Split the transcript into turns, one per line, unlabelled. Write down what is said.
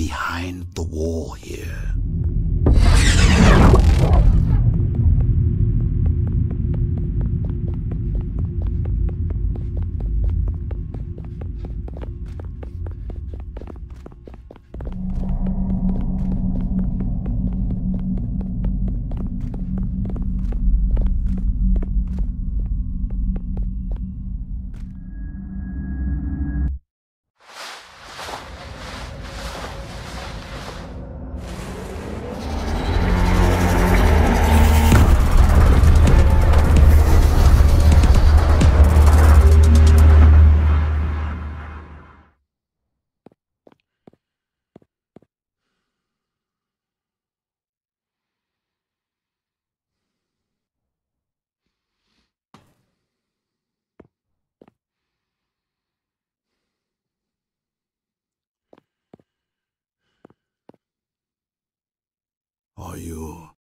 behind the wall here. Are you